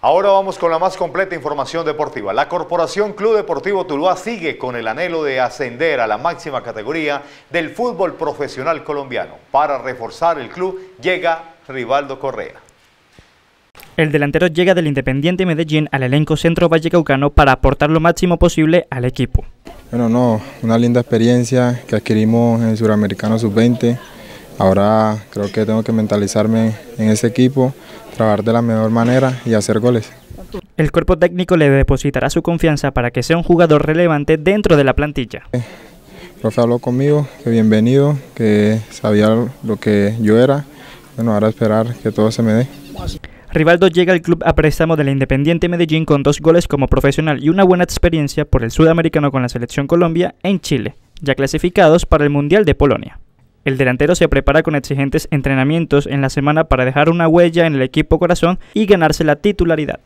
Ahora vamos con la más completa información deportiva. La Corporación Club Deportivo Tuluá sigue con el anhelo de ascender a la máxima categoría del fútbol profesional colombiano. Para reforzar el club llega Rivaldo Correa. El delantero llega del Independiente Medellín al elenco Centro Vallecaucano para aportar lo máximo posible al equipo. Bueno, no, una linda experiencia que adquirimos en el Suramericano Sub-20. Ahora creo que tengo que mentalizarme en ese equipo, trabajar de la mejor manera y hacer goles. El cuerpo técnico le depositará su confianza para que sea un jugador relevante dentro de la plantilla. El profe habló conmigo, que bienvenido, que sabía lo que yo era. Bueno, ahora esperar que todo se me dé. Rivaldo llega al club a préstamo de la Independiente Medellín con dos goles como profesional y una buena experiencia por el sudamericano con la selección Colombia en Chile, ya clasificados para el Mundial de Polonia. El delantero se prepara con exigentes entrenamientos en la semana para dejar una huella en el equipo corazón y ganarse la titularidad.